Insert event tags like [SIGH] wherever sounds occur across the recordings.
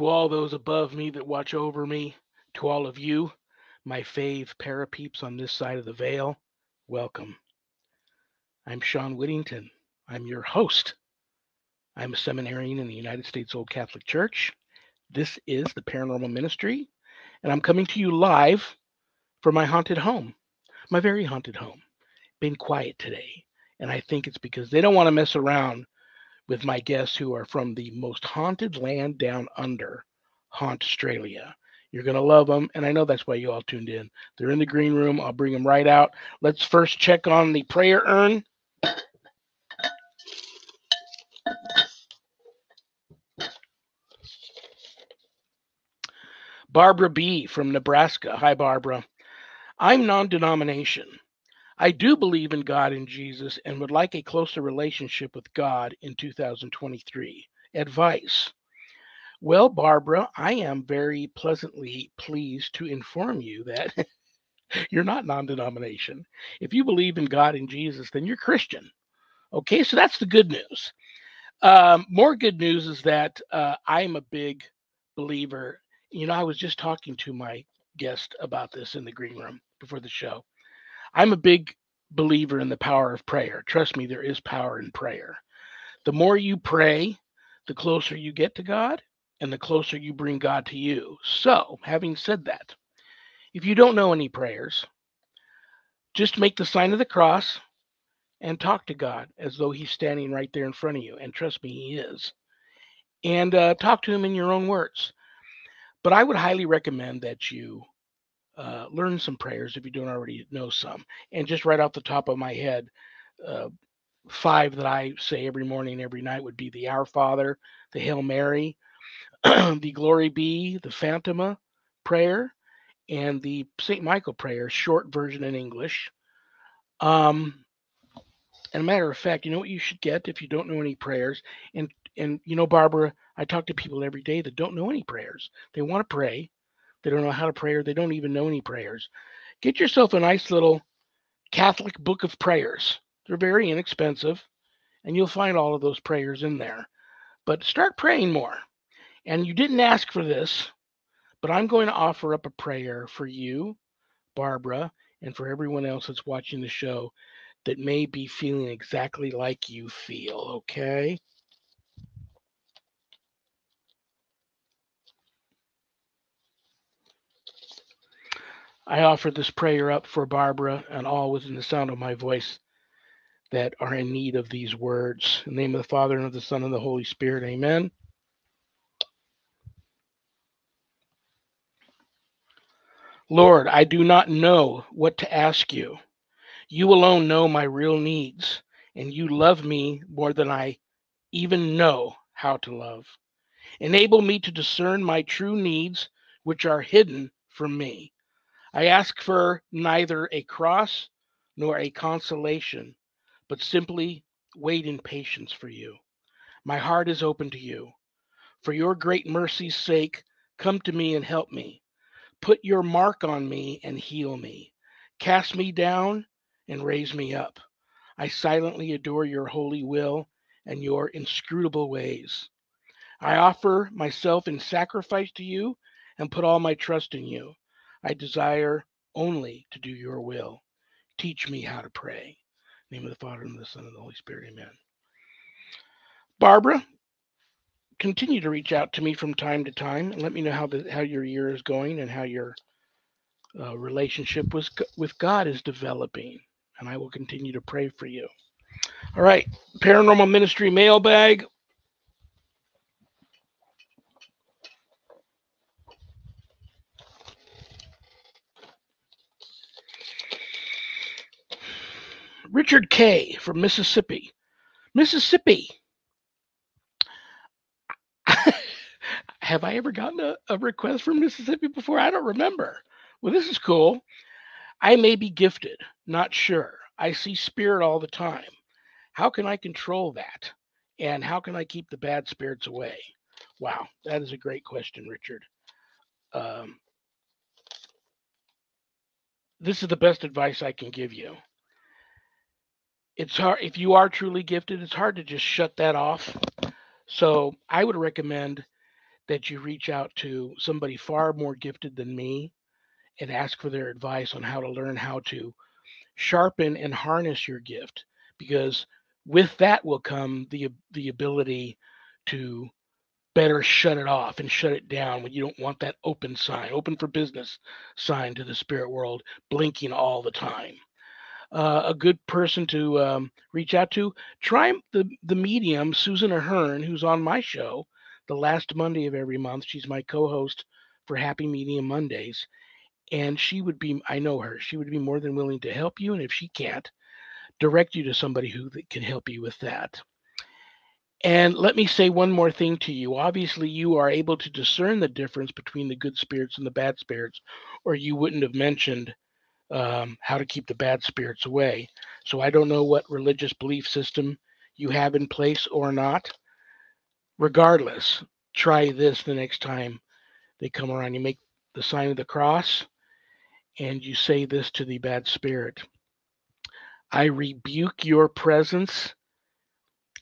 to all those above me that watch over me, to all of you, my fave parapeeps on this side of the veil, welcome. I'm Shawn Whittington. I'm your host. I'm a seminarian in the United States Old Catholic Church. This is the Paranormal Ministry, and I'm coming to you live from my haunted home, my very haunted home. Been quiet today, and I think it's because they don't want to mess around with my guests who are from the most haunted land down under, Haunt Australia. You're going to love them, and I know that's why you all tuned in. They're in the green room. I'll bring them right out. Let's first check on the prayer urn. Barbara B. from Nebraska. Hi, Barbara. I'm non denomination. I do believe in God and Jesus and would like a closer relationship with God in 2023. Advice. Well, Barbara, I am very pleasantly pleased to inform you that [LAUGHS] you're not non denomination. If you believe in God and Jesus, then you're Christian. Okay, so that's the good news. Um, more good news is that uh, I'm a big believer you know, I was just talking to my guest about this in the green room before the show. I'm a big believer in the power of prayer. Trust me, there is power in prayer. The more you pray, the closer you get to God and the closer you bring God to you. So, having said that, if you don't know any prayers, just make the sign of the cross and talk to God as though He's standing right there in front of you. And trust me, He is. And uh, talk to Him in your own words. But I would highly recommend that you uh, learn some prayers if you don't already know some. And just right off the top of my head, uh, five that I say every morning, every night would be the Our Father, the Hail Mary, [CLEARS THROAT] the Glory Be, the Fatima prayer, and the St. Michael prayer, short version in English. Um, and a matter of fact, you know what you should get if you don't know any prayers? And and you know, Barbara, I talk to people every day that don't know any prayers. They want to pray, they don't know how to pray, or they don't even know any prayers. Get yourself a nice little Catholic book of prayers. They're very inexpensive, and you'll find all of those prayers in there. But start praying more. And you didn't ask for this, but I'm going to offer up a prayer for you, Barbara, and for everyone else that's watching the show that may be feeling exactly like you feel, okay? I offer this prayer up for Barbara and all within the sound of my voice that are in need of these words. In the name of the Father, and of the Son, and the Holy Spirit, amen. Lord, I do not know what to ask you. You alone know my real needs, and you love me more than I even know how to love. Enable me to discern my true needs, which are hidden from me. I ask for neither a cross nor a consolation, but simply wait in patience for you. My heart is open to you. For your great mercy's sake, come to me and help me. Put your mark on me and heal me. Cast me down and raise me up. I silently adore your holy will and your inscrutable ways. I offer myself in sacrifice to you and put all my trust in you. I desire only to do your will. Teach me how to pray. name of the Father and of the Son and the Holy Spirit. Amen. Barbara, continue to reach out to me from time to time and let me know how the how your year is going and how your uh, relationship with with God is developing. And I will continue to pray for you. All right, paranormal ministry mailbag. Richard K. from Mississippi. Mississippi. [LAUGHS] Have I ever gotten a, a request from Mississippi before? I don't remember. Well, this is cool. I may be gifted, not sure. I see spirit all the time. How can I control that? And how can I keep the bad spirits away? Wow, that is a great question, Richard. Um, this is the best advice I can give you it's hard if you are truly gifted it's hard to just shut that off. So i would recommend that you reach out to somebody far more gifted than me and ask for their advice on how to learn how to sharpen and harness your gift because with that will come the the ability to better shut it off and shut it down when you don't want that open sign open for business sign to the spirit world blinking all the time uh, a good person to um, reach out to. Try the the medium susan ahern who's on my show the last monday of every month. She's my co-host for happy medium mondays and she would be i know her she would be more than willing to help you and if she can't direct you to somebody who can help you with that. And let me say one more thing to you. Obviously you are able to discern the difference between the good spirits and the bad spirits or you wouldn't have mentioned um, how to keep the bad spirits away. So i don't know what religious belief system you have in place or not. Regardless try this the next time they come around. You make the sign of the cross and you say this to the bad spirit. I rebuke your presence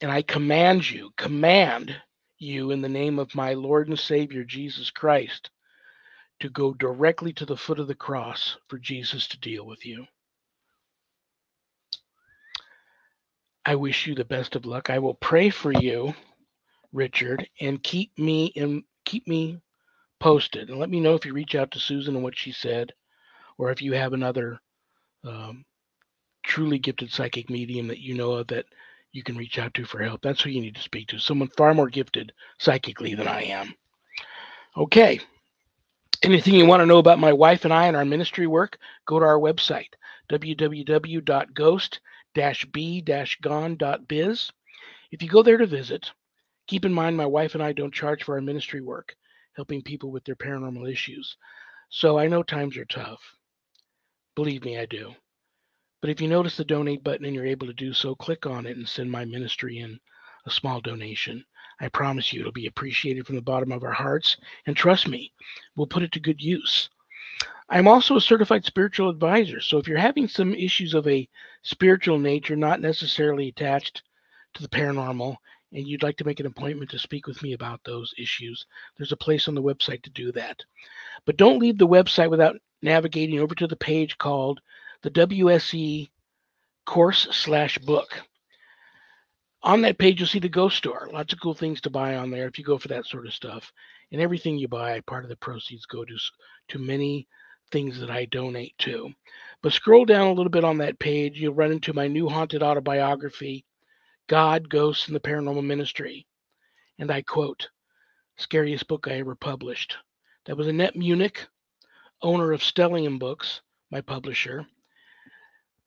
and I command you, command you in the name of my Lord and Savior Jesus Christ to go directly to the foot of the cross for Jesus to deal with you. I wish you the best of luck. I will pray for you, Richard, and keep me and keep me posted. And let me know if you reach out to Susan and what she said or if you have another um, truly gifted psychic medium that you know of that you can reach out to for help. That's who you need to speak to. Someone far more gifted psychically than I am. Okay. Anything you want to know about my wife and I and our ministry work, go to our website, www.ghost-b-gone.biz. If you go there to visit, keep in mind my wife and I don't charge for our ministry work, helping people with their paranormal issues. So I know times are tough. Believe me, I do. But if you notice the donate button and you're able to do so, click on it and send my ministry in a small donation. I promise you it'll be appreciated from the bottom of our hearts. And trust me, we'll put it to good use. I'm also a certified spiritual advisor. So if you're having some issues of a spiritual nature, not necessarily attached to the paranormal, and you'd like to make an appointment to speak with me about those issues, there's a place on the website to do that. But don't leave the website without navigating over to the page called the WSE course slash book. On that page, you'll see the Ghost Store. Lots of cool things to buy on there if you go for that sort of stuff. And everything you buy, part of the proceeds go to, to many things that I donate to. But scroll down a little bit on that page, you'll run into my new haunted autobiography, God, Ghosts, and the Paranormal Ministry. And I quote, scariest book I ever published. That was Annette Munich, owner of Stellium Books, my publisher.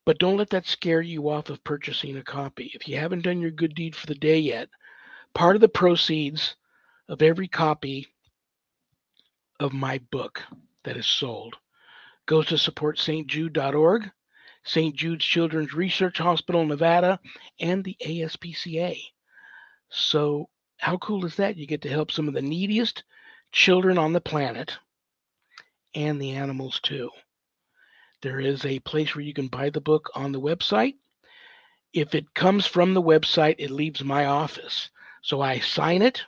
But don't let that scare you off of purchasing a copy. If you haven't done your good deed for the day yet, part of the proceeds of every copy of my book that is sold goes to support stjude.org, St. Jude's Children's Research Hospital, Nevada, and the ASPCA. So, how cool is that? You get to help some of the neediest children on the planet and the animals too. There is a place where you can buy the book on the website. If it comes from the website, it leaves my office. So I sign it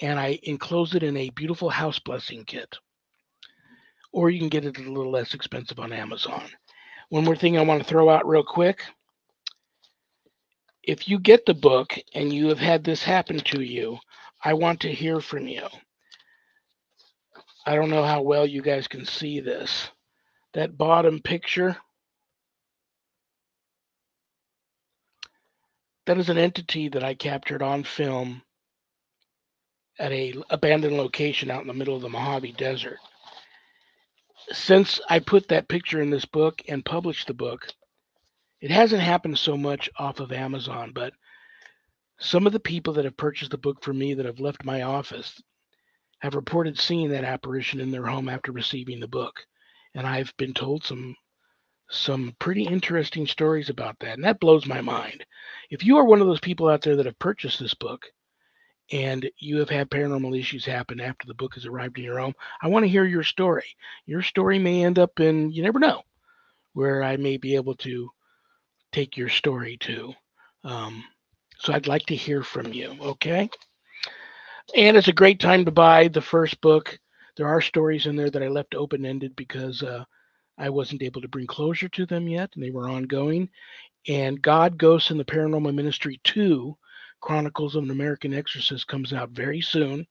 and I enclose it in a beautiful house blessing kit. Or you can get it a little less expensive on Amazon. One more thing I want to throw out real quick. If you get the book and you have had this happen to you, I want to hear from you. I don't know how well you guys can see this that bottom picture, that is an entity that I captured on film at a abandoned location out in the middle of the Mojave Desert. Since I put that picture in this book and published the book, it hasn't happened so much off of Amazon, but some of the people that have purchased the book for me that have left my office have reported seeing that apparition in their home after receiving the book and I've been told some some pretty interesting stories about that, and that blows my mind. If you are one of those people out there that have purchased this book and you have had paranormal issues happen after the book has arrived in your home, I want to hear your story. Your story may end up in you never know where I may be able to take your story to. Um, so I'd like to hear from you. Okay. and it's a great time to buy the first book. There are stories in there that I left open ended because uh, I wasn't able to bring closure to them yet, and they were ongoing. And God, Ghosts, and the Paranormal Ministry 2 Chronicles of an American Exorcist comes out very soon.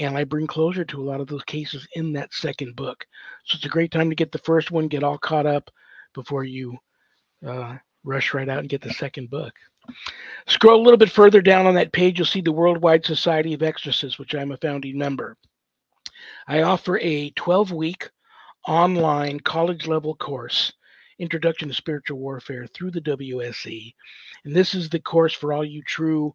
And I bring closure to a lot of those cases in that second book. So it's a great time to get the first one, get all caught up before you uh, rush right out and get the second book. Scroll a little bit further down on that page, you'll see the Worldwide Society of Exorcists, which I'm a founding member. I offer a 12 week online college level course, Introduction to Spiritual Warfare, through the WSE. And this is the course for all you true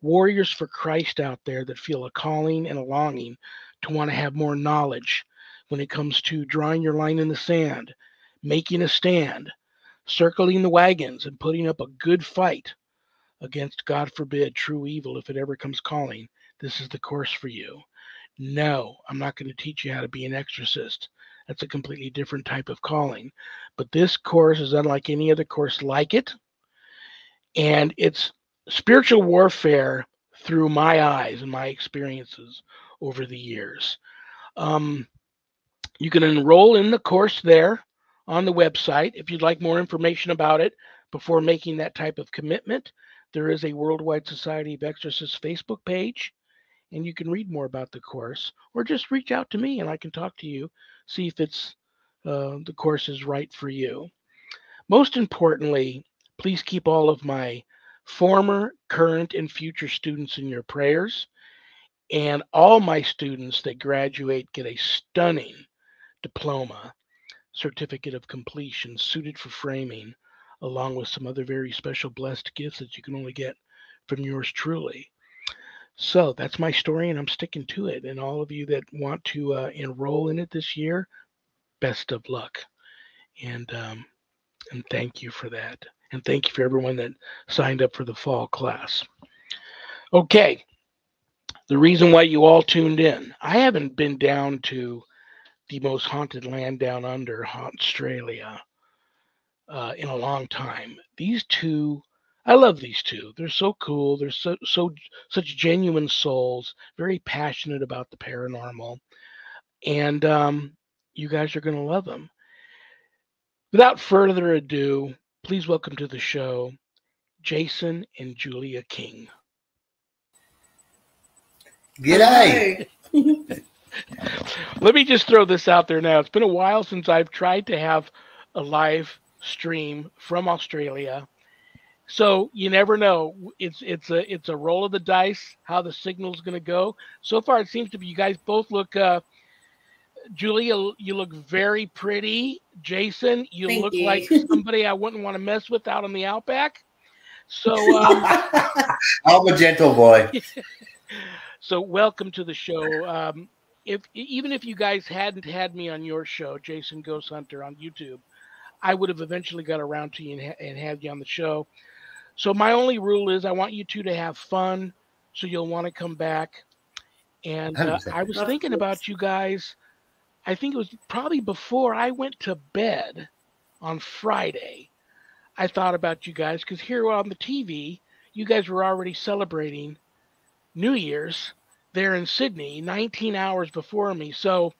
warriors for Christ out there that feel a calling and a longing to want to have more knowledge when it comes to drawing your line in the sand, making a stand, circling the wagons, and putting up a good fight against, God forbid, true evil if it ever comes calling. This is the course for you. No, I'm not going to teach you how to be an exorcist. That's a completely different type of calling. But this course is unlike any other course like it. And it's spiritual warfare through my eyes and my experiences over the years. Um, you can enroll in the course there on the website if you'd like more information about it before making that type of commitment. There is a Worldwide Society of Exorcists Facebook page, and you can read more about the course, or just reach out to me and I can talk to you, see if it's uh, the course is right for you. Most importantly, please keep all of my former, current, and future students in your prayers. And all my students that graduate get a stunning diploma, certificate of completion suited for framing, along with some other very special blessed gifts that you can only get from yours truly. So that's my story, and I'm sticking to it. And all of you that want to uh, enroll in it this year, best of luck, and um, and thank you for that. And thank you for everyone that signed up for the fall class. Okay, the reason why you all tuned in. I haven't been down to the most haunted land down under, Australia, uh, in a long time. These two, I love these two. They're so cool. They're so so such genuine souls, very passionate about the paranormal, and um, you guys are going to love them. Without further ado, Please welcome to the show Jason and Julia King. G'day. [LAUGHS] Let me just throw this out there now. It's been a while since I've tried to have a live stream from Australia. So you never know. It's it's a it's a roll of the dice how the signal's going to go. So far, it seems to be you guys both look uh, Julia, you look very pretty. Jason, you Thank look you. like [LAUGHS] somebody I wouldn't want to mess with out on the outback. So, [LAUGHS] um, I'm a gentle boy. [LAUGHS] so welcome to the show. Um, if even if you guys hadn't had me on your show, Jason Ghost Hunter on YouTube, I would have eventually got around to you and, ha- and had you on the show. So my only rule is I want you two to have fun, so you'll want to come back. And uh, I was thinking about you guys. I think it was probably before I went to bed on Friday. I thought about you guys because here on the TV, you guys were already celebrating New Year's there in Sydney, 19 hours before me. So,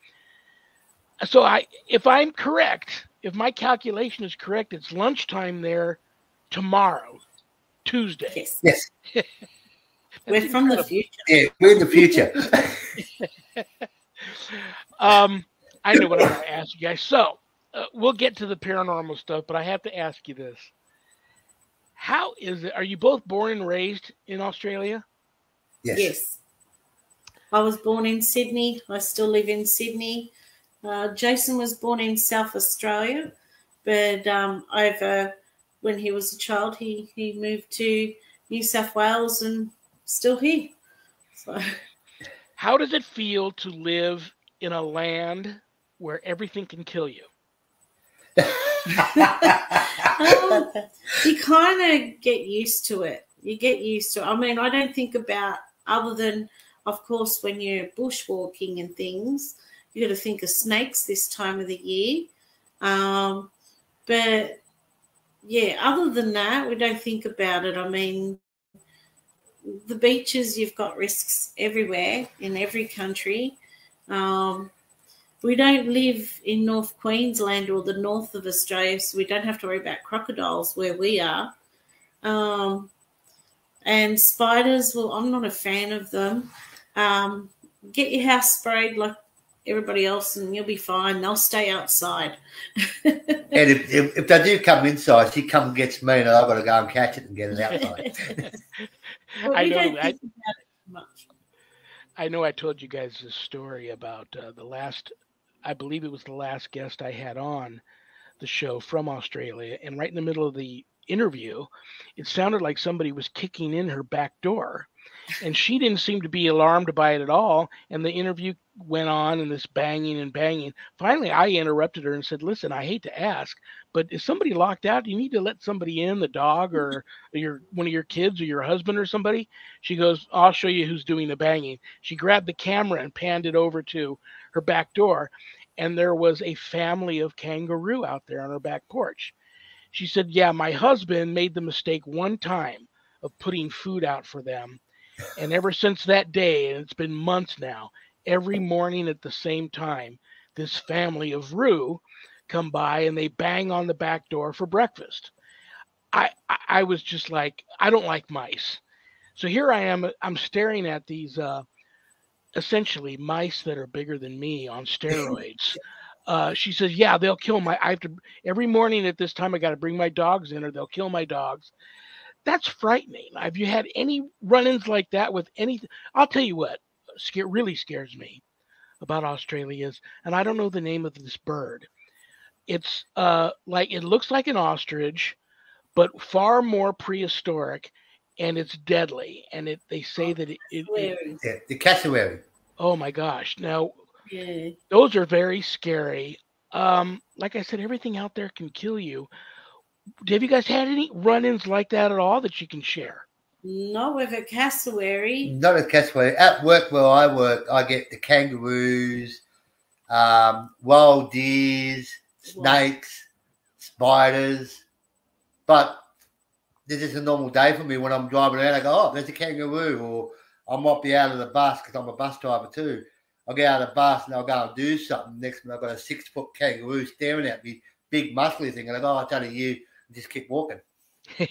so I, if I'm correct, if my calculation is correct, it's lunchtime there tomorrow, Tuesday. Yes. Yes. [LAUGHS] We're from the future. Yeah, we're in the future. [LAUGHS] Um, I know what I'm going to ask you guys. So uh, we'll get to the paranormal stuff, but I have to ask you this: How is it? Are you both born and raised in Australia? Yes. Yes. I was born in Sydney. I still live in Sydney. Uh, Jason was born in South Australia, but um, over when he was a child, he, he moved to New South Wales and still here. So How does it feel to live in a land where everything can kill you? um, [LAUGHS] you kind of get used to it. You get used to it. I mean, I don't think about other than, of course, when you're bushwalking and things, you got to think of snakes this time of the year. Um, but yeah, other than that, we don't think about it. I mean, the beaches, you've got risks everywhere in every country. Um, we don't live in North Queensland or the north of Australia, so we don't have to worry about crocodiles where we are. Um, and spiders, well, I'm not a fan of them. Um, get your house sprayed like everybody else, and you'll be fine. They'll stay outside. [LAUGHS] and if, if, if, they do come inside, she comes and gets me, and I've got to go and catch it and get it [LAUGHS] outside. well, I know. I, think about it too much. I know. I told you guys this story about uh, the last. I believe it was the last guest I had on the show from Australia, and right in the middle of the interview, it sounded like somebody was kicking in her back door. And she didn't seem to be alarmed by it at all. And the interview went on and this banging and banging. Finally, I interrupted her and said, Listen, I hate to ask, but is somebody locked out? You need to let somebody in, the dog or your one of your kids or your husband or somebody? She goes, I'll show you who's doing the banging. She grabbed the camera and panned it over to her back door. And there was a family of kangaroo out there on her back porch. She said, Yeah, my husband made the mistake one time of putting food out for them. And ever since that day, and it's been months now, every morning at the same time, this family of Roo come by and they bang on the back door for breakfast. I, I, I was just like, I don't like mice. So here I am, I'm staring at these uh, essentially mice that are bigger than me on steroids. [LAUGHS] Uh, she says, "Yeah, they'll kill my. I have to every morning at this time. I got to bring my dogs in, or they'll kill my dogs." That's frightening. Have you had any run-ins like that with anything? I'll tell you what, scare really scares me about Australia is, and I don't know the name of this bird. It's uh like it looks like an ostrich, but far more prehistoric, and it's deadly. And it they say that it, it, it Yeah, the cassowary. oh my gosh. Now Yeah. those are very scary. Um, like I said, everything out there can kill you. Have you guys had any run-ins like that at all that you can share? Not with a cassowary. Not a cassowary. At work where I work, I get the kangaroos, um, wild deers, snakes, spiders. But this is a normal day for me when I'm driving around. I go, oh, there's a kangaroo, or I might be out of the bus because I'm a bus driver too. I'll get out of the bus and I'll go and do something. Next minute, I've got a six foot kangaroo staring at me, big muscly thing. And I go, oh, it's only you. Just keep walking. [LAUGHS]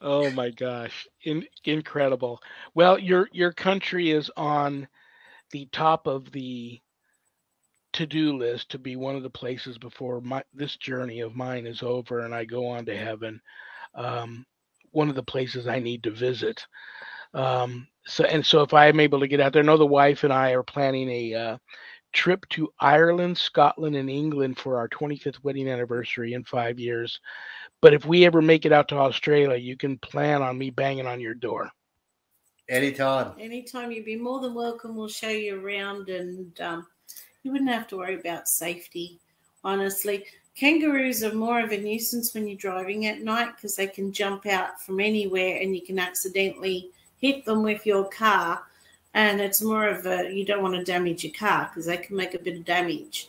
oh my gosh, In, incredible. Well, your your country is on the top of the to-do list to be one of the places before my this journey of mine is over and I go on to heaven. Um, one of the places I need to visit. Um, so and so if I am able to get out there, I know the wife and I are planning a uh, trip to Ireland, Scotland, and England for our 25th wedding anniversary in five years. But if we ever make it out to Australia, you can plan on me banging on your door. Anytime. Anytime you'd be more than welcome. We'll show you around and um, you wouldn't have to worry about safety, honestly. Kangaroos are more of a nuisance when you're driving at night because they can jump out from anywhere and you can accidentally hit them with your car. And it's more of a, you don't want to damage your car because they can make a bit of damage.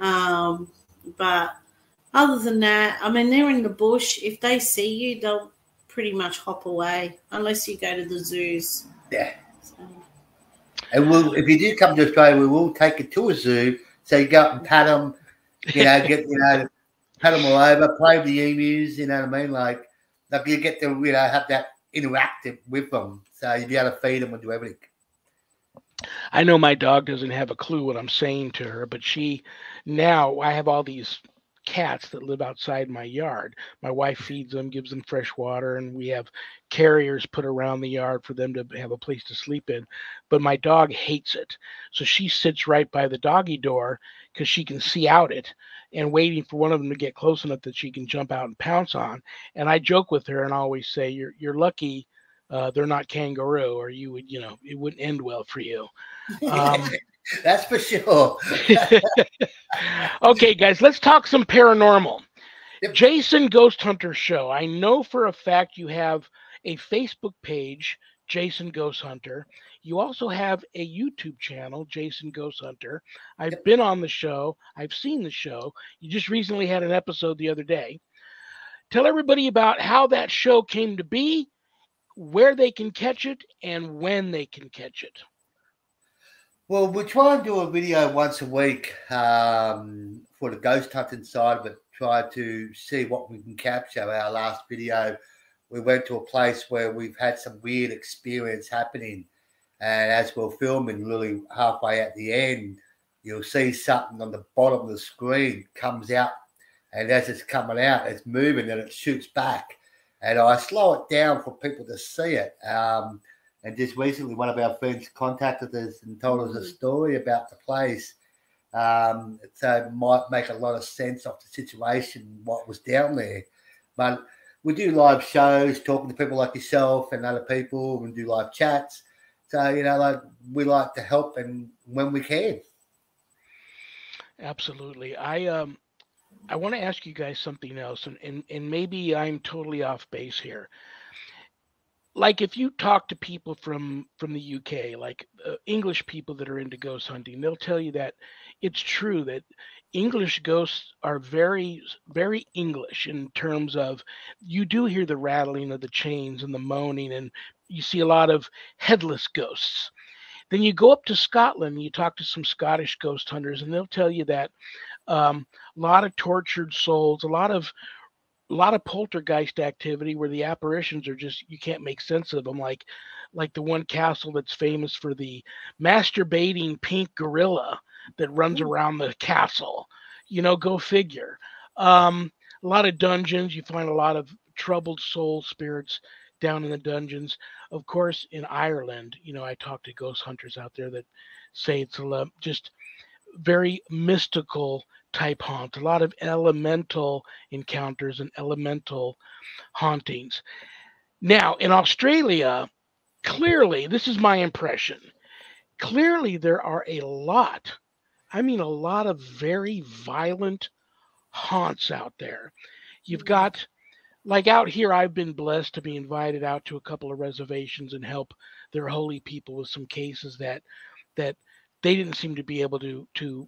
Um, but other than that, I mean, they're in the bush. If they see you, they'll pretty much hop away unless you go to the zoos. Yeah. So, And we'll, if you do come to Australia, we will take you to a zoo. So you go up and pat them, you know, get, you know, pat them all over, play with the emus, you know what I mean? Like, like you get to, you know, have that interactive with them. So you'll be able to feed them and do everything. I know my dog doesn't have a clue what I'm saying to her, but she now I have all these cats that live outside my yard. My wife feeds them, gives them fresh water, and we have carriers put around the yard for them to have a place to sleep in. But my dog hates it. So she sits right by the doggy door because she can see out it and waiting for one of them to get close enough that she can jump out and pounce on. And I joke with her and always say, You're you're lucky uh, they're not kangaroo, or you would, you know, it wouldn't end well for you. Um, [LAUGHS] That's for sure. [LAUGHS] okay, guys, let's talk some paranormal. Yep. Jason Ghost Hunter Show. I know for a fact you have a Facebook page, Jason Ghost Hunter. You also have a YouTube channel, Jason Ghost Hunter. I've Yep. been on the show, I've seen the show. You just recently had an episode the other day. Tell everybody about how that show came to be, where they can catch it and when they can catch it. Well, we try and do a video once a week um, for the ghost hunting side of it. Try to see what we can capture. Our last video, we went to a place where we've had some weird experience happening, and as we're filming, really halfway at the end, you'll see something on the bottom of the screen comes out, and as it's coming out, it's moving and it shoots back. And I slow it down for people to see it. Um, and just recently, one of our friends contacted us and told us a mm. story about the place. Um, so it might make a lot of sense of the situation, what was down there. But we do live shows, talking to people like yourself and other people, and do live chats. So you know, like we like to help and when we can. Absolutely. I um I want to ask you guys something else and, and and maybe I'm totally off base here. Like if you talk to people from from the UK, like uh, English people that are into ghost hunting, they'll tell you that it's true that English ghosts are very very English in terms of you do hear the rattling of the chains and the moaning and you see a lot of headless ghosts then you go up to Scotland and you talk to some Scottish ghost hunters, and they'll tell you that um, a lot of tortured souls, a lot of a lot of poltergeist activity where the apparitions are just you can't make sense of them like like the one castle that's famous for the masturbating pink gorilla that runs around the castle. You know go figure. Um, a lot of dungeons you find a lot of troubled soul spirits down in the dungeons. Of course, in Ireland, you know, I talk to ghost hunters out there that say it's a, just very mystical type haunt, a lot of elemental encounters and elemental hauntings. Now, in Australia, clearly, this is my impression. Clearly, there are a lot, I mean, a lot of very violent haunts out there. You've mm-hmm. got like out here i've been blessed to be invited out to a couple of reservations and help their holy people with some cases that that they didn't seem to be able to to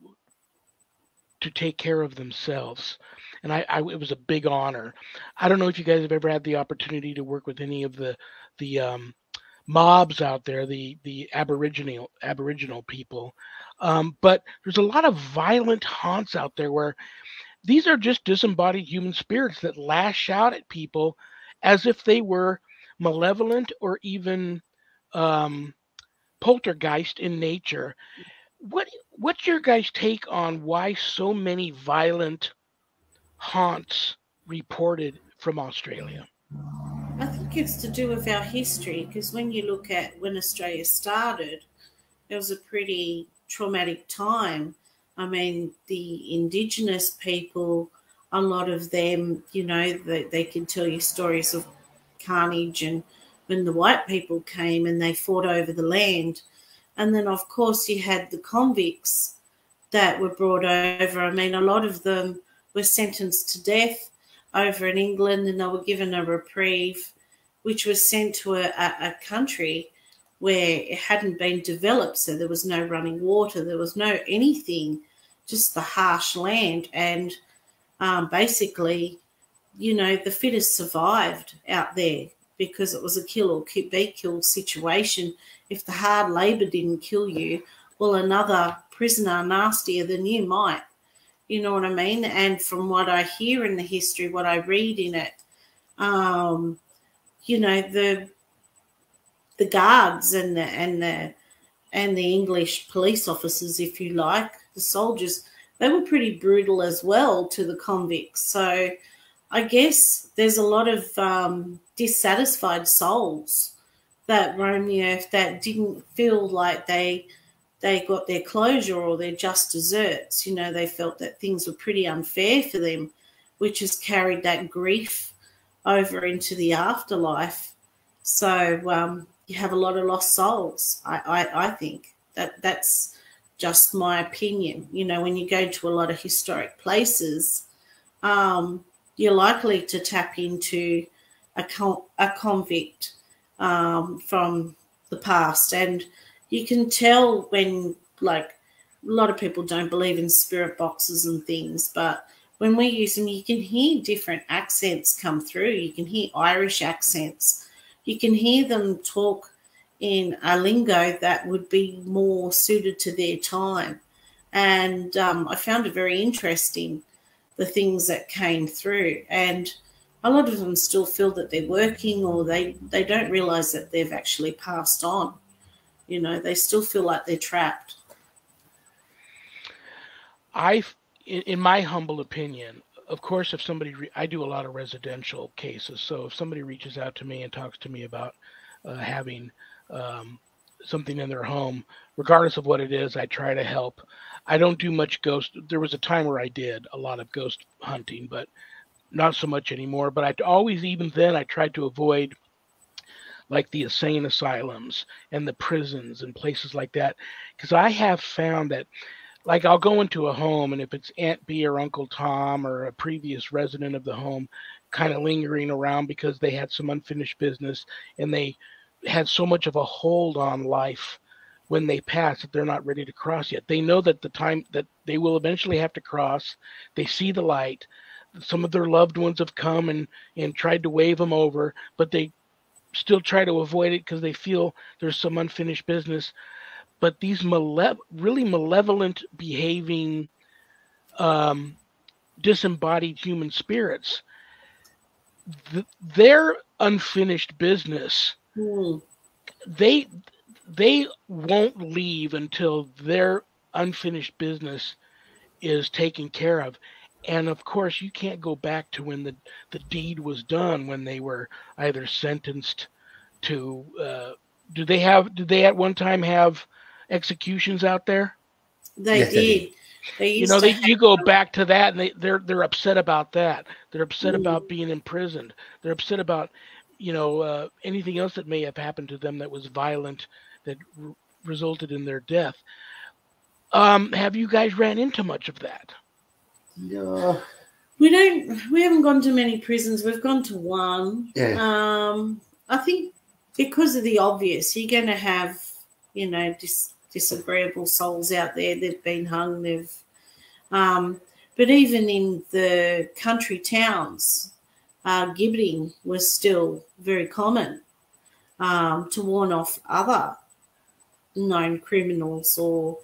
to take care of themselves. And I, I it was a big honor. I don't know if you guys have ever had the opportunity to work with any of the the um, mobs out there the the aboriginal aboriginal people. Um, but there's a lot of violent haunts out there where these are just disembodied human spirits that lash out at people as if they were malevolent or even um, poltergeist in nature. What what's your guys' take on why so many violent haunts reported from Australia? I think it's to do with our history because when you look at when Australia started, it was a pretty traumatic time I mean, the indigenous people, a lot of them, you know, they, they can tell you stories of carnage and when the white people came and they fought over the land. And then, of course, you had the convicts that were brought over. I mean, a lot of them were sentenced to death over in England and they were given a reprieve, which was sent to a, a, a country where it hadn't been developed. So there was no running water, there was no anything, just the harsh land. And um, basically, you know, the fittest survived out there because it was a kill or be killed situation. If the hard labour didn't kill you, well, another prisoner nastier than you might. You know what I mean? And from what I hear in the history, what I read in it, um, you know, the the guards and the and the and the English police officers, if you like, the soldiers, they were pretty brutal as well to the convicts. So I guess there's a lot of um, dissatisfied souls that roam the earth that didn't feel like they they got their closure or their just desserts. You know, they felt that things were pretty unfair for them, which has carried that grief over into the afterlife. So um, you have a lot of lost souls. I, I, I think that that's just my opinion. You know, when you go to a lot of historic places, um, you're likely to tap into a, con- a convict um, from the past. And you can tell when, like, a lot of people don't believe in spirit boxes and things, but when we use them, you can hear different accents come through. You can hear Irish accents, you can hear them talk in a lingo that would be more suited to their time. And um, I found it very interesting the things that came through. And a lot of them still feel that they're working or they, they don't realize that they've actually passed on. You know, they still feel like they're trapped. I, in my humble opinion, of course, if somebody, re- I do a lot of residential cases. So if somebody reaches out to me and talks to me about uh, having um, something in their home, regardless of what it is, I try to help. I don't do much ghost. There was a time where I did a lot of ghost hunting, but not so much anymore. But I always, even then, I tried to avoid like the insane asylums and the prisons and places like that, because I have found that like I'll go into a home and if it's Aunt B or Uncle Tom or a previous resident of the home kind of lingering around because they had some unfinished business and they had so much of a hold on life when they pass that they're not ready to cross yet. They know that the time that they will eventually have to cross, they see the light. Some of their loved ones have come and and tried to wave them over, but they still try to avoid it because they feel there's some unfinished business but these male- really malevolent behaving um, disembodied human spirits th- their unfinished business Mm. they they won't leave until their unfinished business is taken care of and of course you can't go back to when the, the deed was done when they were either sentenced to uh, do they have did they at one time have executions out there. They Yes, did. They You used know, to they, have- you go back to that, and they, they're they're upset about that. They're upset Mm. about being imprisoned. They're upset about, you know, uh, anything else that may have happened to them that was violent, that r- resulted in their death. Um, have you guys ran into much of that? Yeah. We don't. We haven't gone to many prisons. We've gone to one. Yeah. Um, I think because of the obvious, you're going to have, you know, dis- disagreeable souls out there. They've been hung. They've, um, but even in the country towns, uh, gibbeting was still very common um, to warn off other known criminals, or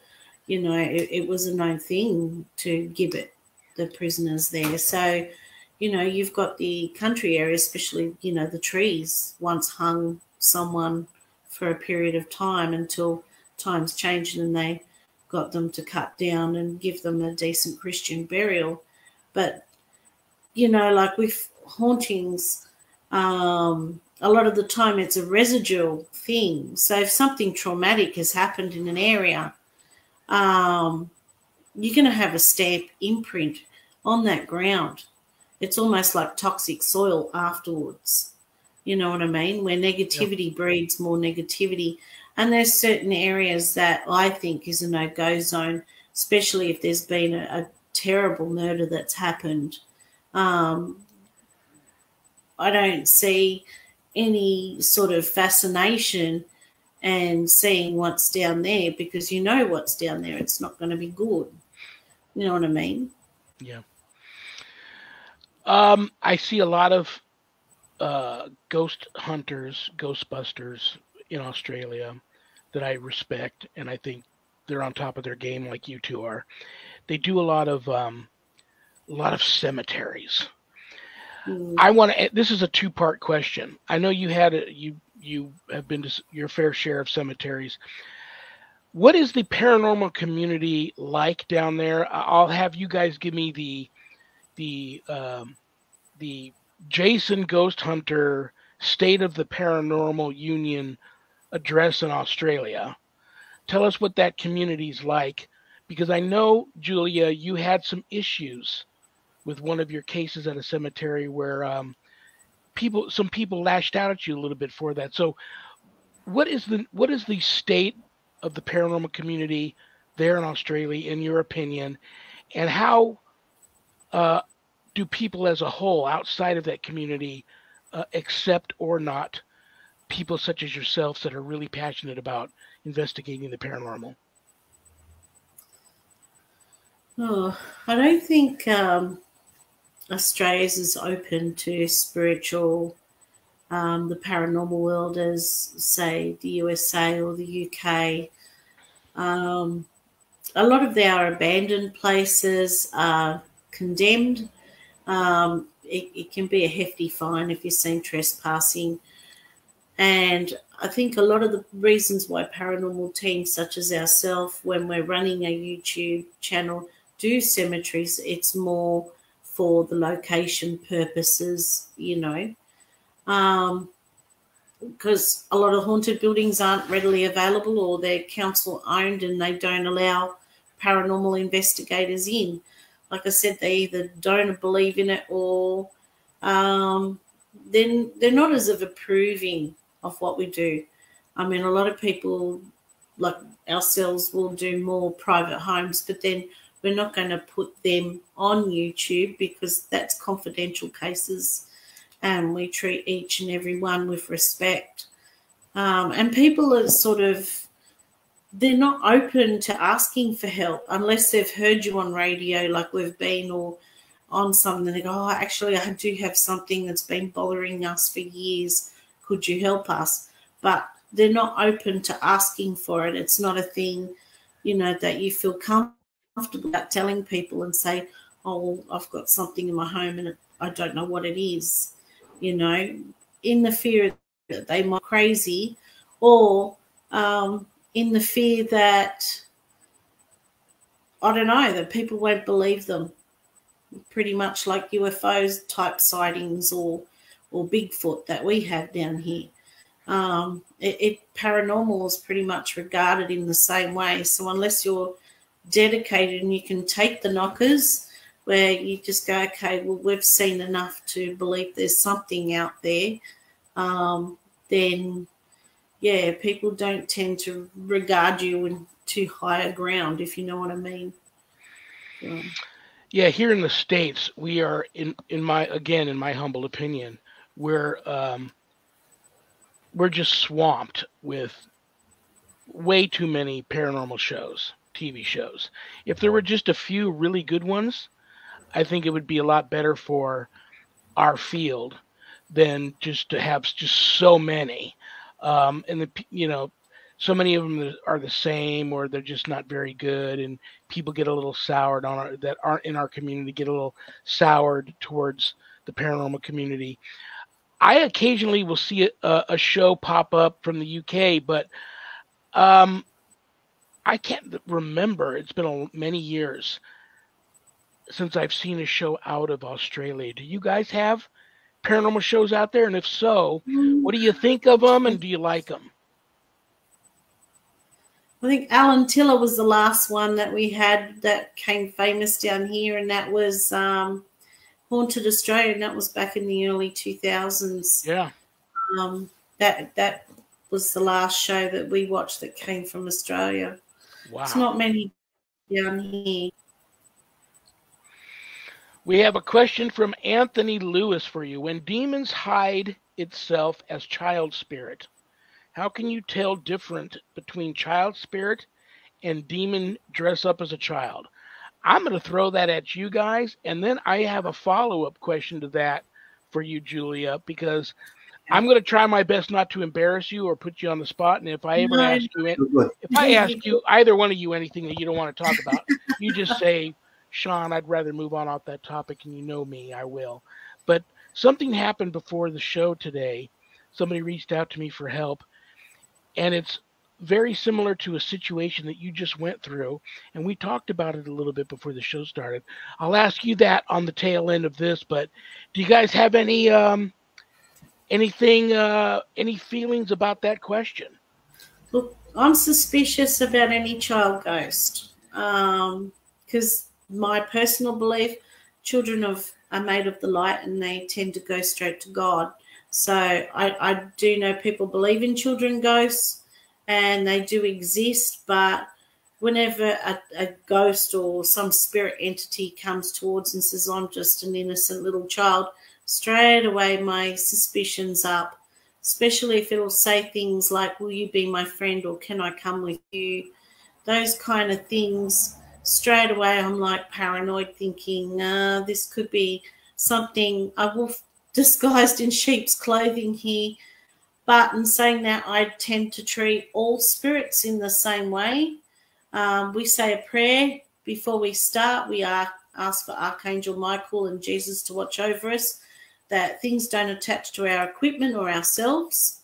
you know, it, it was a known thing to gibbet the prisoners there. So, you know, you've got the country area, especially, you know, the trees once hung someone for a period of time until times changed and they got them to cut down and give them a decent Christian burial. But, you know, like with hauntings, um, a lot of the time it's a residual thing. So if something traumatic has happened in an area, um, you're going to have a stamp imprint on that ground. It's almost like toxic soil afterwards. You know what I mean? Where negativity breeds more negativity. And there's certain areas that I think is a no go zone, especially if there's been a, a terrible murder that's happened. Um, I don't see any sort of fascination and seeing what's down there because you know what's down there. It's not going to be good. You know what I mean? Yeah. Um, I see a lot of uh, ghost hunters, ghostbusters in Australia that I respect, and I think they're on top of their game, like you two are. They do a lot of um, a lot of cemeteries. Mm. I want to. This is a two-part question. I know you had a, you you have been to your fair share of cemeteries. What is the paranormal community like down there? I'll have you guys give me the the um, the Jason Ghost Hunter State of the Paranormal Union address in Australia. Tell us what that community's like, because I know Julia, you had some issues with one of your cases at a cemetery where um, people, some people lashed out at you a little bit for that. So, what is the what is the state of the paranormal community there in Australia, in your opinion, and how uh, do people as a whole outside of that community uh, accept or not people such as yourselves that are really passionate about investigating the paranormal? Oh, I don't think um, Australia's is open to spiritual um, the paranormal world as, say, the USA or the UK. Um, a lot of our abandoned places are condemned. Um, it, it, can be a hefty fine if you're seen trespassing. And I think a lot of the reasons why paranormal teams such as ourselves, when we're running a YouTube channel, do cemeteries, it's more for the location purposes, you know. Um, because a lot of haunted buildings aren't readily available or they're council owned and they don't allow paranormal investigators in. Like I said, they either don't believe in it or um, then they're not as of approving of what we do. I mean, a lot of people like ourselves will do more private homes, but then we're not going to put them on YouTube because that's confidential cases and we treat each and every one with respect. Um, and people are sort of they're not open to asking for help unless they've heard you on radio like we've been or on something they go oh actually i do have something that's been bothering us for years. Could you help us? But they're not open to asking for it. It's not a thing you know that you feel comfortable about telling people and say oh i've got something in my home and i don't know what it is you know, in the fear that they might be crazy or um, in the fear that, I don't know, that people won't believe them. Pretty much like UFOs type sightings or or Bigfoot that we have down here. Um, it, it, paranormal is pretty much regarded in the same way. So unless you're dedicated and you can take the knockers where you just go, okay, well, we've seen enough to believe there's something out there, um, then yeah, people don't tend to regard you in too higher ground, if you know what I mean. Yeah. yeah, here in the states, we are in in my again in my humble opinion, we're um, we're just swamped with way too many paranormal shows, TV shows. If there were just a few really good ones, I think it would be a lot better for our field than just to have just so many. Um, and the you know, so many of them are the same or they're just not very good, and people get a little soured on our that aren't in our community get a little soured towards the paranormal community. I occasionally will see a, a show pop up from the UK, but um, I can't remember. It's been a, many years since I've seen a show out of Australia. Do you guys have paranormal shows out there? And if so, what do you think of them and do you like them? I think Allen Tiller was the last one that we had that came famous down here, and that was um, Haunted Australia, and that was back in the early 2000s. Yeah. Um, that that was the last show that we watched that came from Australia. Wow. It's not many down here. We have a question from Anthony Lewis for you. When demons hide itself as child spirit, how can you tell different between child spirit and demon dress up as a child? I'm going to throw that at you guys, and then I have a follow up question to that for you, Julia, because I'm going to try my best not to embarrass you or put you on the spot. And if I ever no. ask you, if I ask you either one of you anything that you don't want to talk about, you just say Shawn, I'd rather move on off that topic, and you know me, I will. But something happened before the show today. Somebody reached out to me for help, and it's very similar to a situation that you just went through, and we talked about it a little bit before the show started. I'll ask you that on the tail end of this, but do you guys have any um, anything, uh, any feelings about that question? Look, I'm suspicious about any child ghost because um, my personal belief, children of are made of the light and they tend to go straight to God. So I, I do know people believe in children ghosts and they do exist, but whenever a, a, ghost or some spirit entity comes towards and says, I'm just an innocent little child, straight away my suspicions up, especially if it'll say things like, Will you be my friend or can I come with you? Those kind of things straight away I'm like paranoid, thinking uh, this could be something. I will [LAUGHS] disguised in sheep's clothing here. But in saying that, I tend to treat all spirits in the same way. Um, we say a prayer before we start. We are ask for Archangel Michael and Jesus to watch over us, that things don't attach to our equipment or ourselves.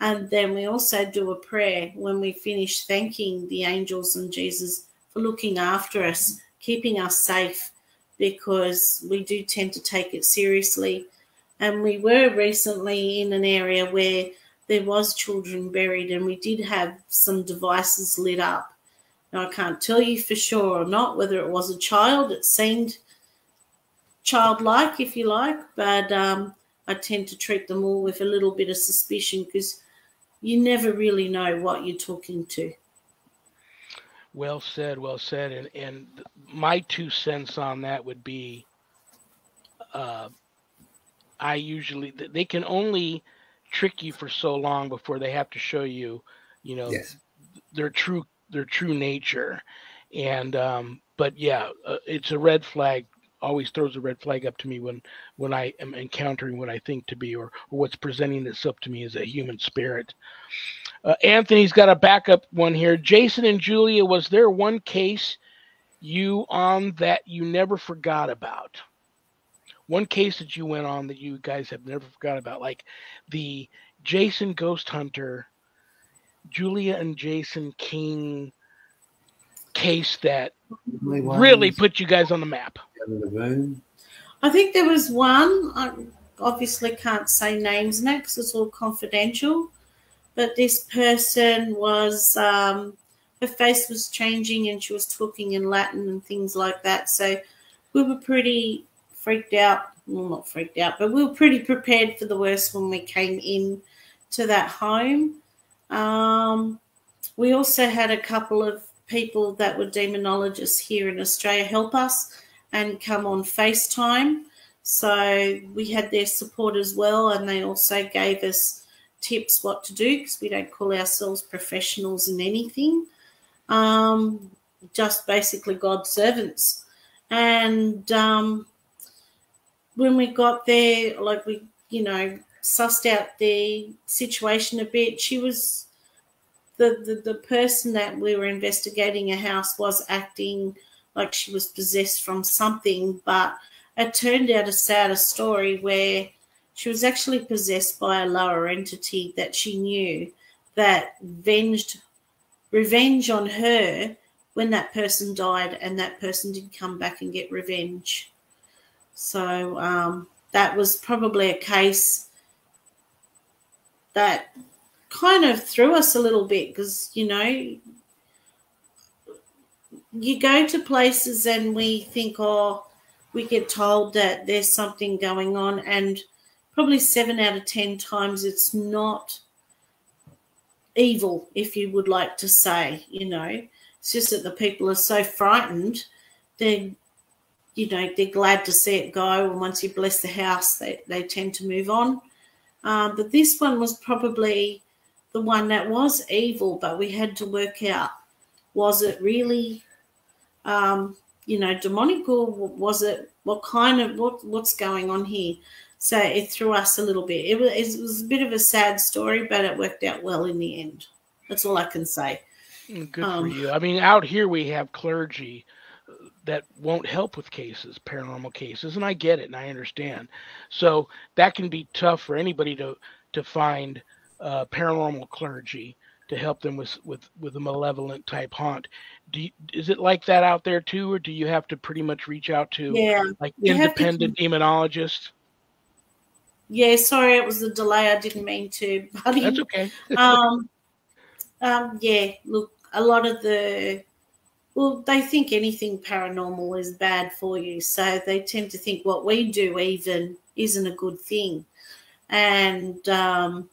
And then we also do a prayer when we finish thanking the angels and Jesus for looking after us, keeping us safe, because we do tend to take it seriously. And we were recently in an area where there was children buried and we did have some devices lit up. Now I can't tell you for sure or not whether it was a child. It seemed childlike, if you like, but um, I tend to treat them all with a little bit of suspicion because you never really know what you're talking to. Well said, well said. And and my two cents on that would be, uh, I usually they can only trick you for so long before they have to show you, you know, Yes. their true their true nature. And um, but yeah, uh, it's a red flag. Always throws a red flag up to me when when I am encountering what I think to be or, or what's presenting itself to me as a human spirit. Uh, Anthony's got a backup one here. Jason and Julia, was there one case you on that you never forgot about? One case that you went on that you guys have never forgot about, like the Jason Ghost Hunter, Julia and Jason King case that really put you guys on the map. in the room. I think there was one. I obviously can't say names now because it's all confidential. But this person was, um, her face was changing and she was talking in Latin and things like that. So we were pretty freaked out. Well, not freaked out, but we were pretty prepared for the worst when we came in to that home. Um, we also had a couple of people that were demonologists here in Australia help us and come on FaceTime. So we had their support as well, and they also gave us tips what to do because we don't call ourselves professionals in anything, um, just basically God's servants. And um, when we got there, like we, you know, sussed out the situation a bit, she was the, the, the person that we were investigating a house was acting like she was possessed from something, but it turned out a sadder story where she was actually possessed by a lower entity that she knew that venged revenge on her when that person died and that person didn't come back and get revenge. So um, that was probably a case that kind of threw us a little bit because, you know, you go to places and we think, oh, we get told that there's something going on, and probably seven out of ten times it's not evil, if you would like to say, you know. It's just that the people are so frightened, they're you know, they're glad to see it go. And once you bless the house, they, they tend to move on. Um, but this one was probably the one that was evil, but we had to work out was it really um, you know, demonic or was it what kind of what what's going on here? So it threw us a little bit. It was, it was a bit of a sad story, but it worked out well in the end. That's all I can say. Mm, Good Um, for you. I mean, out here we have clergy uh, that won't help with cases, paranormal cases, and I get it and I understand. So that can be tough for anybody to to find uh, paranormal clergy to help them with with with a malevolent type haunt. Do you, is it like that out there too, or do you have to pretty much reach out to Yeah, like have to independent demonologists? yeah. Sorry, it was a delay. I didn't mean to, [LAUGHS] buddy. That's okay. [LAUGHS] um, um, yeah, look, a lot of the, well, they think anything paranormal is bad for you. So they tend to think what we do even isn't a good thing. And, um,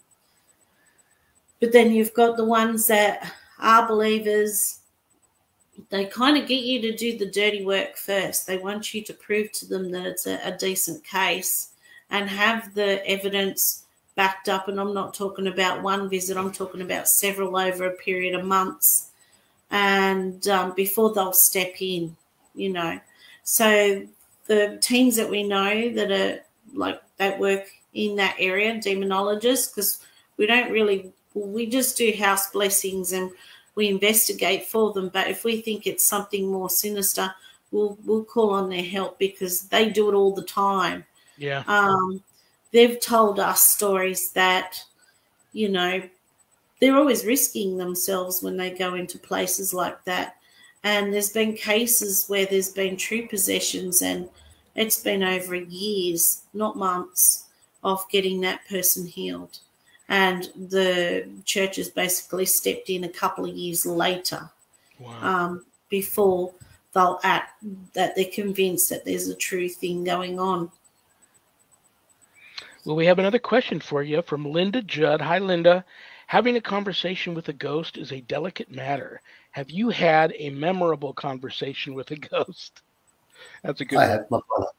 but then you've got the ones that are believers. They kind of get you to do the dirty work first. They want you to prove to them that it's a, a decent case and have the evidence backed up. And I'm not talking about one visit, I'm talking about several over a period of months. And um, before they'll step in, you know. So the teams that we know that are like that work in that area, demonologists, because we don't really we just do house blessings and we investigate for them. But if we think it's something more sinister, we'll we'll call on their help because they do it all the time. Yeah. Um, they've told us stories that, you know, they're always risking themselves when they go into places like that. And there's been cases where there's been true possessions, and it's been over years, not months, of getting that person healed and the church has basically stepped in a couple of years later wow. um, before they'll act that they're convinced that there's a true thing going on. Well, we have another question for you from Linda Judd. Hi, Linda. Having a conversation with a ghost is a delicate matter. Have you had a memorable conversation with a [LAUGHS] ghost? That's a good. I one. my brother.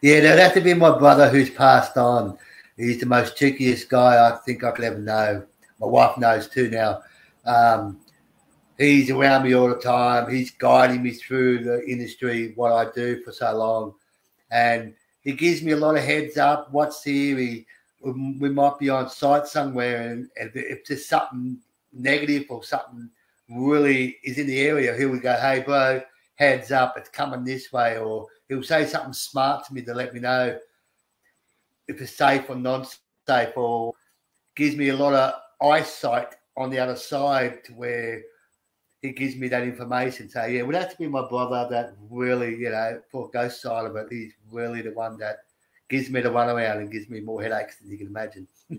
Yeah, that'd have to be my brother who's passed on. He's the most cheekiest guy I think I could ever know. My wife knows too now. Um, he's around me all the time. He's guiding me through the industry, what I do for so long. And he gives me a lot of heads up. What's here? He, we might be on site somewhere, and, if there's something negative or something really is in the area, he would go, "Hey, bro, heads up, it's coming this way," or he'll say something smart to me to let me know if it's safe or non-safe, or gives me a lot of eyesight on the other side to where he gives me that information. So yeah, it would have to be my brother that really, you know, for ghost side of it, he's really the one that gives me the runaround and gives me more headaches than you can imagine. [LAUGHS]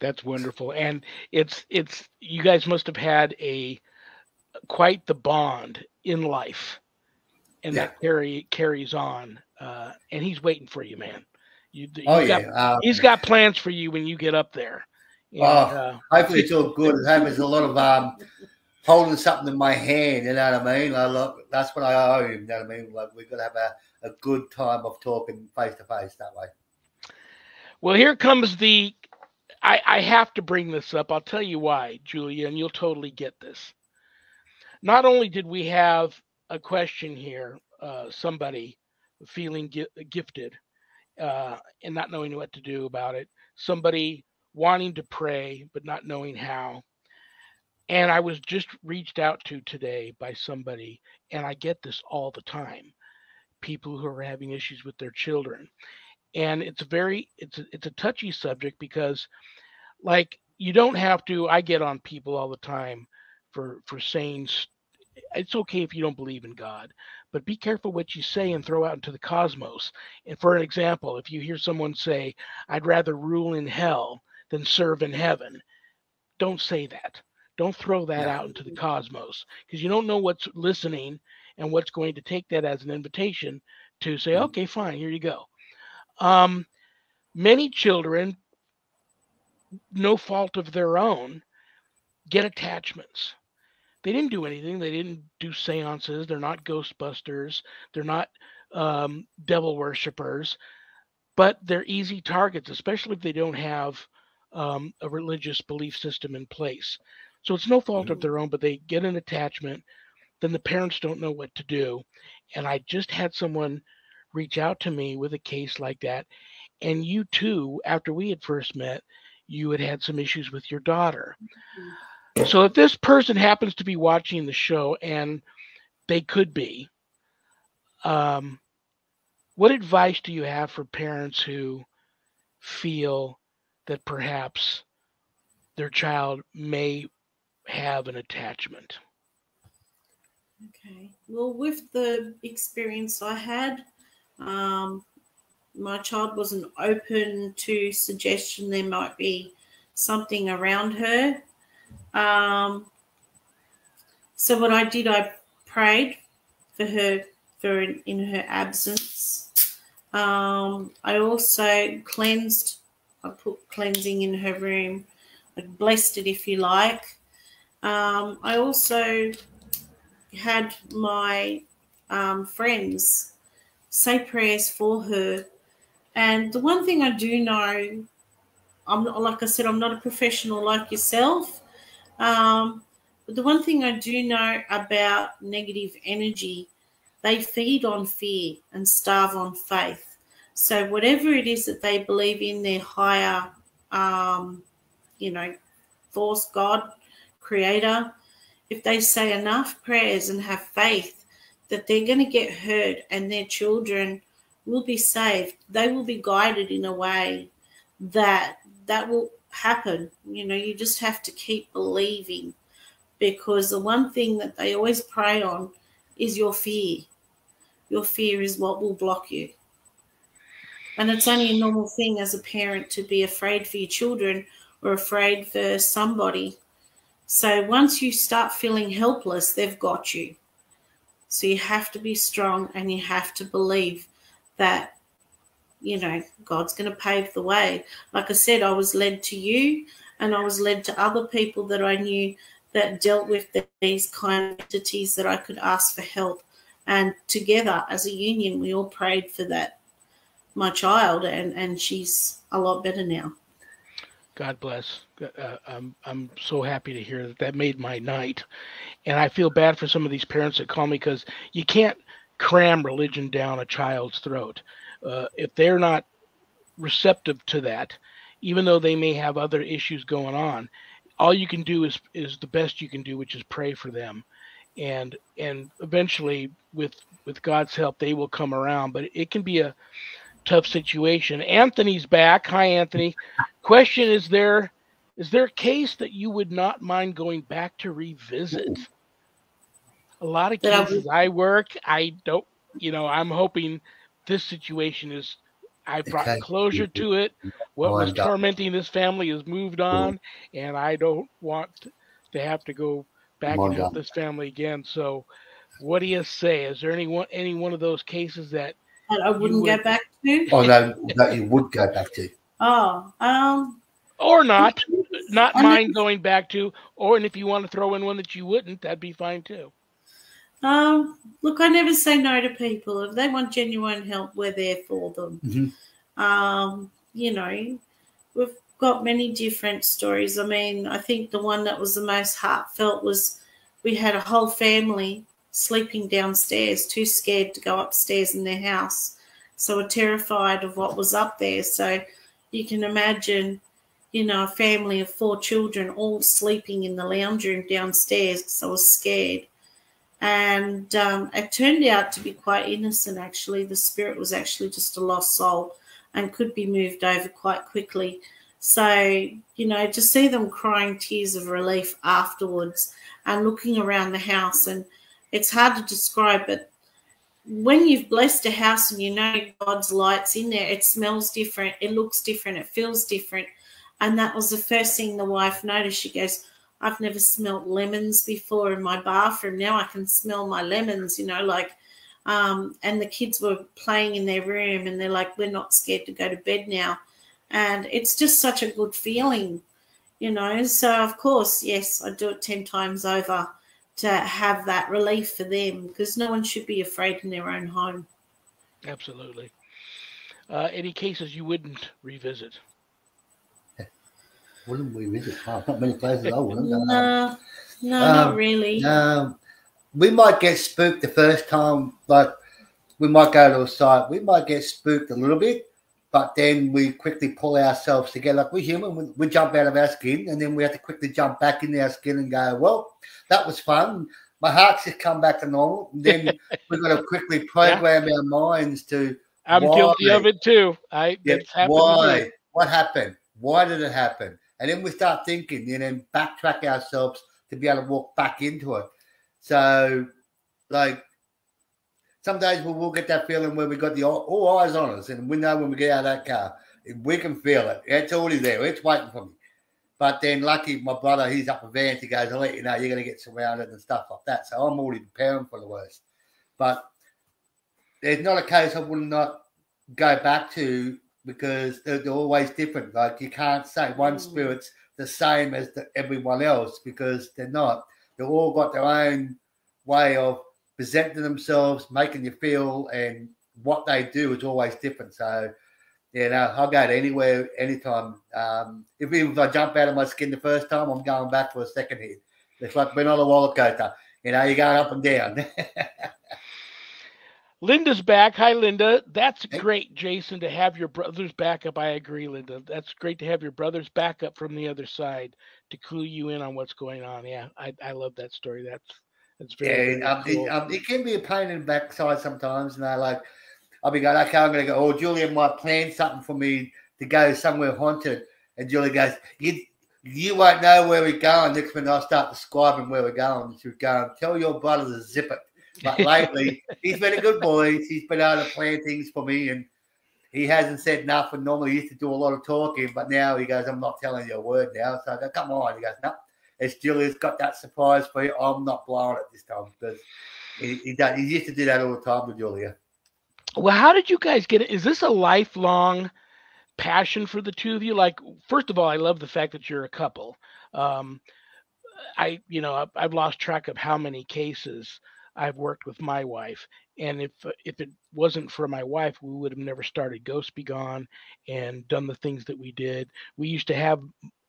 That's wonderful, and it's it's you guys must have had a quite the bond in life, and yeah. that carry carries on uh, and he's waiting for you, man. You, oh yeah, got, uh, he's got plans for you when you get up there. And, oh, uh, hopefully it's all good. There's a lot of um, holding something in my hand. You know what I mean? I look, that's what I owe him. You know what I mean? Like we've got to have a, a good time of talking face to face that way. Well, here comes the. I, I have to bring this up. I'll tell you why, Julia, and you'll totally get this. Not only did we have a question here, uh, somebody feeling gi- gifted uh, and not knowing what to do about it, somebody wanting to pray but not knowing how. And I was just reached out to today by somebody, and I get this all the time people who are having issues with their children. And it's very it's a, it's a touchy subject because like you don't have to I get on people all the time for for saying it's okay if you don't believe in God, but be careful what you say and throw out into the cosmos. And for an example, if you hear someone say, I'd rather rule in hell than serve in heaven, don't say that. Don't throw that out into the cosmos because you don't know what's listening and what's going to take that as an invitation to say, mm-hmm. okay, fine, here you go. Um, many children, no fault of their own, get attachments they didn't do anything. They didn't do seances. They're not Ghostbusters. They're not um, devil worshippers, but they're easy targets, especially if they don't have um, a religious belief system in place. So it's no fault mm-hmm. of their own, but they get an attachment. Then the parents don't know what to do. And I just had someone reach out to me with a case like that. And you too, after we had first met, you had had some issues with your daughter. Mm-hmm. So if this person happens to be watching the show, and they could be, um, what advice do you have for parents who feel that perhaps their child may have an attachment? Okay. Well, with the experience I had, um, my child wasn't open to suggestion there might be something around her. Um, so what I did, I prayed for her for in, in her absence. Um, I also cleansed. I put cleansing in her room. I blessed it, if you like. Um, I also had my um, friends say prayers for her. And the one thing I do know, I'm not, like I said, I'm not a professional like yourself. Um, but the one thing I do know about negative energy, they feed on fear and starve on faith. So whatever it is that they believe in, their higher, um, you know, force, God, Creator, if they say enough prayers and have faith that they're going to get heard and their children will be saved, they will be guided in a way that that will happen. You know, you just have to keep believing because the one thing that they always prey on is your fear. Your fear is what will block you. And it's only a normal thing as a parent to be afraid for your children or afraid for somebody. So once you start feeling helpless, they've got you. So you have to be strong and you have to believe that, you know, God's going to pave the way. Like I said, I was led to you and I was led to other people that I knew that dealt with these kind of entities that I could ask for help. And together as a union, we all prayed for that, my child, and, and she's a lot better now. God bless. Uh, I'm I'm so happy to hear that. That made my night, and I feel bad for some of these parents that call me because you can't cram religion down a child's throat. Uh, if they're not receptive to that, even though they may have other issues going on, all you can do is is the best you can do, which is pray for them, and and eventually with with God's help they will come around. But it can be a tough situation. Anthony's back. Hi, Anthony. Question: Is there is there a case that you would not mind going back to revisit? A lot of cases I work, I don't. You know, I'm hoping this situation is. I brought okay. closure to it. What was tormenting this family has moved on, and I don't want to have to go back and help this family again. So, what do you say? Is there any one any one of those cases that that I wouldn't would, go back to? Oh no, that you would go back to. Oh, um, or not, [LAUGHS] not mind going back to, or and if you want to throw in one that you wouldn't, that'd be fine too. Um, look, I never say no to people. If they want genuine help, we're there for them. Mm-hmm. Um, you know, we've got many different stories. I mean, I think the one that was the most heartfelt was we had a whole family sleeping downstairs, too scared to go upstairs in their house. So were terrified of what was up there. So you can imagine, you know, a family of four children all sleeping in the lounge room downstairs because I was scared. And um, it turned out to be quite innocent, actually. The spirit was actually just a lost soul and could be moved over quite quickly. So, you know, to see them crying tears of relief afterwards and looking around the house and it's hard to describe, but when you've blessed a house and you know God's lights in there, it smells different, it looks different, it feels different. And that was the first thing the wife noticed. She goes, I've never smelt lemons before in my bathroom. Now I can smell my lemons, you know, like um, and the kids were playing in their room and they're like, We're not scared to go to bed now. And it's just such a good feeling, you know. So of course, yes, I do it ten times over to have that relief for them because no one should be afraid in their own home. Absolutely. Uh, any cases you wouldn't revisit? Wouldn't we visit? Oh, not many places I wouldn't. No, no, um, not really. Um, we might get spooked the first time, like we might go to a site, we might get spooked a little bit, but then we quickly pull ourselves together. Like we're human, we, we, jump out of our skin, and then we have to quickly jump back into our skin and go, "Well, that was fun. My heart's just come back to normal." And then [LAUGHS] we've got to quickly program yeah. our minds to. I'm why, guilty of it too. I yeah, why? What happened? Why did it happen? And then we start thinking, and then backtrack ourselves to be able to walk back into it. So, like some days we'll, get that feeling where we got the all, all, eyes on us, and we know when we get out of that car, we can feel it. It's already there. It's waiting for me. But then, lucky my brother, he's up a van. He goes, "I'll let you know you're going to get surrounded and stuff like that." So I'm already preparing for the worst. But there's not a case I would not go back to because they're, they're always different. Like you can't say one mm. spirit's the same as the, everyone else because they're not. They've all got their own way of presenting themselves, making you feel, and what they do is always different. So, you know, I'll go to anywhere, anytime. Um, if, if I jump out of my skin the first time, I'm going back for a second hit. It's like being on a roller coaster. You know, you're going up and down. [LAUGHS] Linda's back. Hi, Linda. That's Hey. great, Jason, to have your brothers back up. I agree, Linda. That's great to have your brothers back up from the other side to clue you in on what's going on. Yeah, I, I love that story. That's that's very, Yeah, very um, cool. it, um, it can be a pain in the backside sometimes. And I like, I'll be going, okay, I'm going to go. Oh, Julia might plan something for me to go somewhere haunted, and Julia goes, you. You won't know where we're going. Next minute, I start describing where we're going. She's going, tell your brother to zip it. But lately, he's been a good boy. He's been able to plan things for me, and he hasn't said nothing. Normally, he used to do a lot of talking, but now he goes, I'm not telling you a word now. So I go, come on. He goes, no, it's Julia's got that surprise for you. I'm not blowing it this time because he, he, does, he used to do that all the time with Julia. Well, how did you guys get it? Is this a lifelong passion for the two of you? Like, first of all, I love the fact that you're a couple. Um, I, you know, I've lost track of how many cases I've worked with my wife, and if if it wasn't for my wife, we would have never started Ghost Be Gone and done the things that we did. We used to have.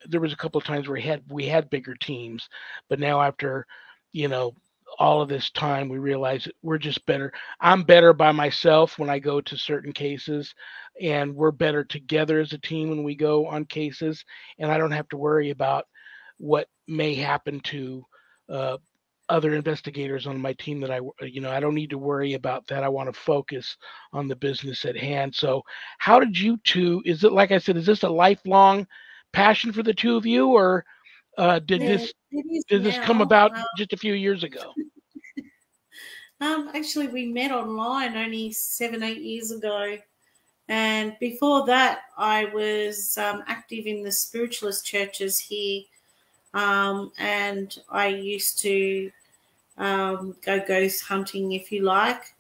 There was a couple of times where we had we had bigger teams, but now after, you know, all of this time, we realize we're just better. I'm better by myself when I go to certain cases, and we're better together as a team when we go on cases. And I don't have to worry about what may happen to uh, other investigators on my team that I, you know, I don't need to worry about that. I want to focus on the business at hand. So, how did you two? Is it like I said? Is this a lifelong passion for the two of you, or uh, did this it did this come about Um, just a few years ago? [LAUGHS] Um, actually, we met online only seven, eight years ago. And before that, I was um, active in the spiritualist churches here. Um, and I used to um, go ghost hunting, if you like.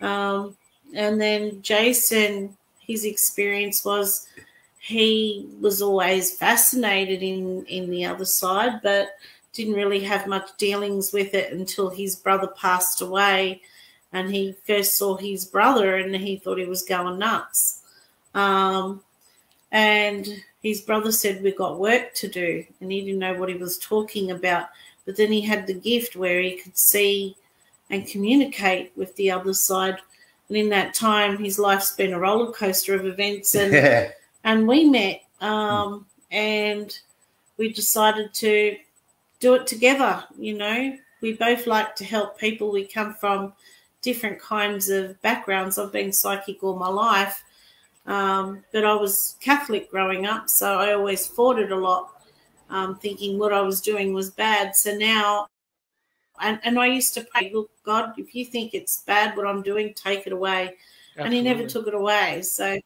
Um, and then Jason, his experience was he was always fascinated in, in the other side, but didn't really have much dealings with it until his brother passed away and he first saw his brother and he thought he was going nuts. Um, and his brother said we've got work to do. And he didn't know what he was talking about but then he had the gift where he could see and communicate with the other side. And in that time his life's been a roller coaster of events and [LAUGHS] Yeah. and we met um, and we decided to do it together you know. We both like to help people. We come from different kinds of backgrounds. I've been psychic all my life um, but i was catholic growing up so i always fought it a lot um, thinking what i was doing was bad so now and, and i used to pray look god if you think it's bad what i'm doing take it away and he never took it away. So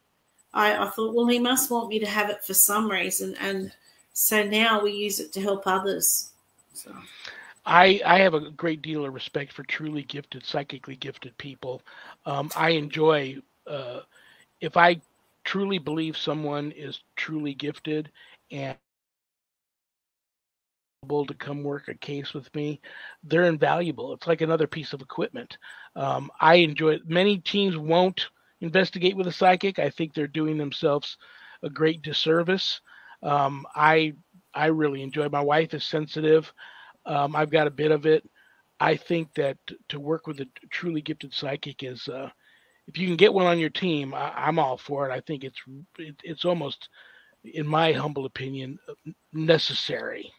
I, I thought, well, he must want me to have it for some reason, and so now we use it to help others. So I, I have a great deal of respect for truly gifted, psychically gifted people. Um, I enjoy, uh, if I truly believe someone is truly gifted and to come work a case with me, they're invaluable. It's like another piece of equipment. Um, I enjoy it. Many teams won't investigate with a psychic. I think they're doing themselves a great disservice. Um, I I really enjoy. My wife is sensitive. Um, I've got a bit of it. I think that to work with a truly gifted psychic is, uh, if you can get one on your team, I, I'm all for it. I think it's it, it's almost, in my humble opinion, necessary.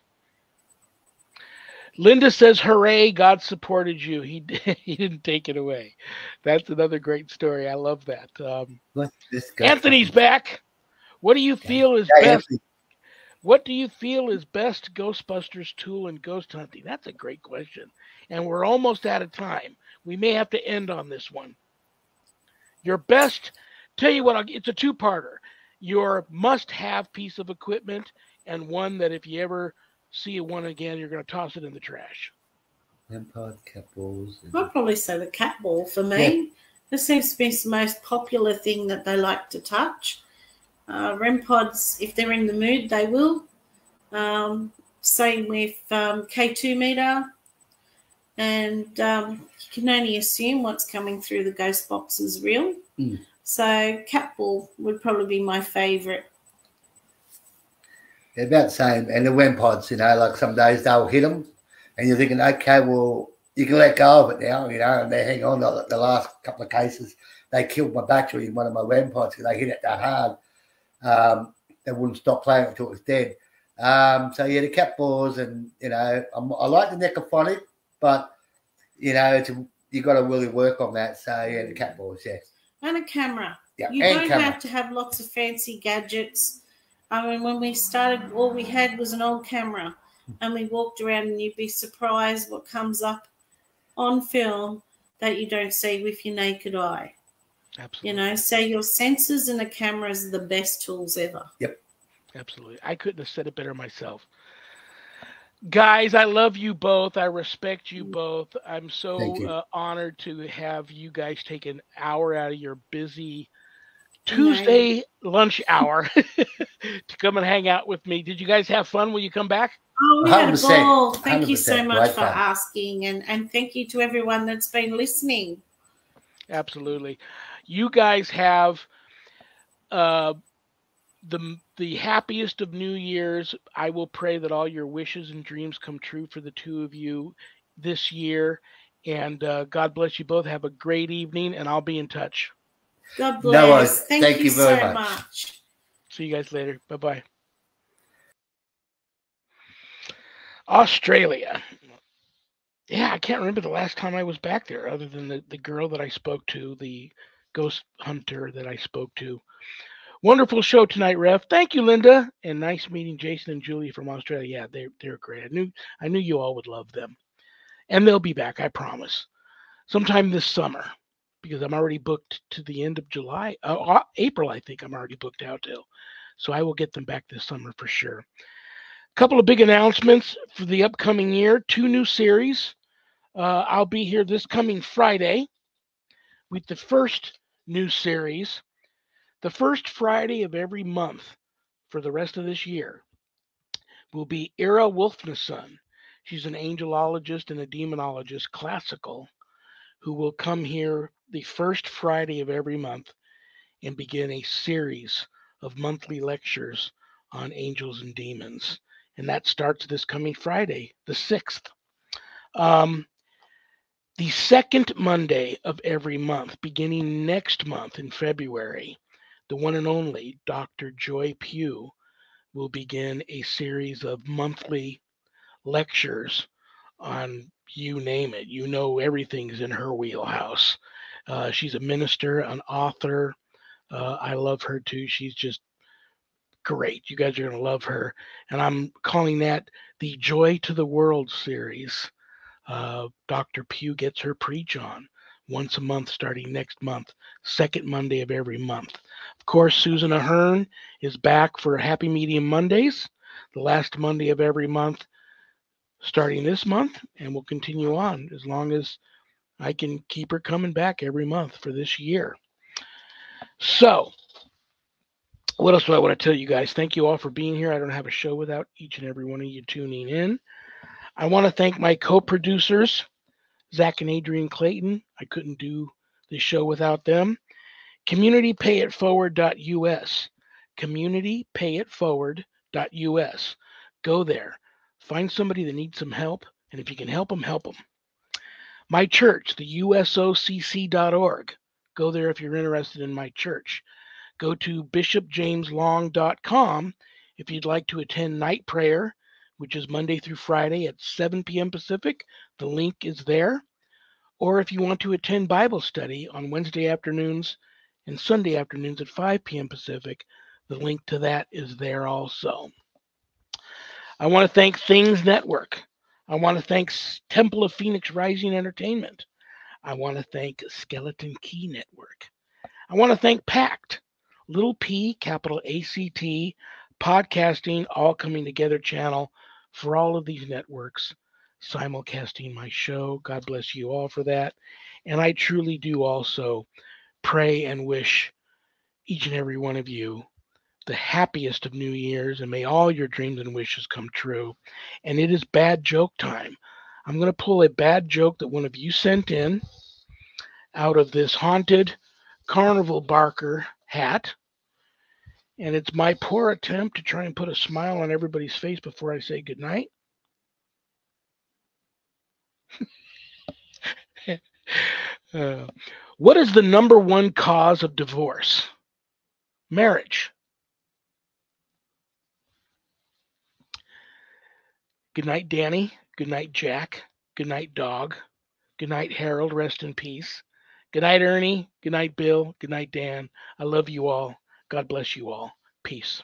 Linda says, "Hooray! God supported you. He [LAUGHS] he didn't take it away." That's another great story. I love that. Um, What's this guy? Anthony's back. What do you feel is Hey, best? Anthony. What do you feel is best Ghostbusters tool in ghost hunting? That's a great question. And we're almost out of time. We may have to end on this one. Your best, tell you what, I'll, it's a two parter. Your must have piece of equipment, and one that if you ever see you one again, you're going to toss it in the trash. Lampard, cat balls. and- I'd probably say the cat ball for me. This seems to be the most popular thing that they like to touch. Uh, REM pods, if they're in the mood, they will. Um, same with um, K2 meter. And um, you can only assume what's coming through the ghost box is real. Mm. So cat ball would probably be my favourite. They're about the same. And the REM pods, you know, like some days they'll hit them, and you're thinking, okay, well, you can let go of it now, you know, and they hang on. The, the last couple of cases, they killed my battery in one of my REM pods because they hit it that hard. Um, they wouldn't stop playing until it was dead. Um, so yeah, the cat balls, and you know, I'm, i like the Necrophonic, but you know, it's you got to really work on that. So yeah, the cat balls, yeah, and a camera. yeah, You don't camera. have to have lots of fancy gadgets. I mean, when we started, all we had was an old camera, and we walked around, and you'd be surprised what comes up on film that you don't see with your naked eye. Absolutely. You know, so your sensors and a camera is the best tools ever. Yep. Absolutely. I couldn't have said it better myself. Guys, I love you both. I respect you both. I'm so you. uh, honored to have you guys take an hour out of your busy Tuesday lunch hour [LAUGHS] to come and hang out with me. Did you guys have fun? Will you come back? Oh, we had a 100%, ball. Thank you so much great for fun. asking, and and thank you to everyone that's been listening. Absolutely. You guys have uh, the the happiest of New Years. I will pray that all your wishes and dreams come true for the two of you this year. And uh, God bless you both. Have a great evening, and I'll be in touch. God No bless. worries. Thank, Thank you, you very so much. much. See you guys later. Bye bye. Australia. Yeah, I can't remember the last time I was back there, other than the, the girl that I spoke to, the ghost hunter that I spoke to. Wonderful show tonight, Rev. Thank you, Linda, and nice meeting Jason and Julie from Australia. Yeah, they're they're great. I knew I knew you all would love them, and they'll be back. I promise, sometime this summer, because I'm already booked to the end of July, uh, April. I think I'm already booked out till. So I will get them back this summer for sure. A couple of big announcements for the upcoming year. Two new series. Uh, I'll be here this coming Friday with the first new series. The first Friday of every month for the rest of this year will be Ira Wolfnesson. She's an angelologist and a demonologist, classical, who will come here the first Friday of every month and begin a series of monthly lectures on angels and demons. And that starts this coming Friday, the 6th. Um, the second Monday of every month, beginning next month in February, the one and only Dr. Joy Pugh will begin a series of monthly lectures on you name it. You know, everything's in her wheelhouse. Uh, she's a minister, an author. Uh, I love her too. She's just great. You guys are going to love her. And I'm calling that the Joy to the World series. Uh, Dr. Pugh gets her preach on once a month starting next month, second Monday of every month. Of course, Susan Ahern is back for Happy Medium Mondays, the last Monday of every month starting this month, and will continue on as long as I can keep her coming back every month for this year. So, what else do I want to tell you guys? Thank you all for being here. I don't have a show without each and every one of you tuning in. I want to thank my co producers, Zach and Adrian Clayton. I couldn't do the show without them. CommunityPayItForward.us. CommunityPayItForward.us. Go there. Find somebody that needs some help, and if you can help them, help them. My church, the USOCC.org. Go there if you're interested in my church. Go to bishopjameslong.com if you'd like to attend night prayer, which is Monday through Friday at 7 p.m. Pacific. The link is there. Or if you want to attend Bible study on Wednesday afternoons and Sunday afternoons at 5 p.m. Pacific, the link to that is there also. I want to thank Things Network. I want to thank Temple of Phoenix Rising Entertainment. I want to thank Skeleton Key Network. I want to thank Pact, little p, capital ACT, podcasting, all coming together channel for all of these networks, simulcasting my show. God bless you all for that. And I truly do also pray and wish each and every one of you the happiest of New Year's, and may all your dreams and wishes come true. And it is bad joke time. I'm going to pull a bad joke that one of you sent in out of this haunted carnival barker hat. And it's my poor attempt to try and put a smile on everybody's face before I say goodnight. [LAUGHS] Uh, what is the number one cause of divorce? Marriage. Good night, Danny. Good night, Jack. Good night, dog. Good night, Harold. Rest in peace. Good night, Ernie. Good night, Bill. Good night, Dan. I love you all. God bless you all. Peace.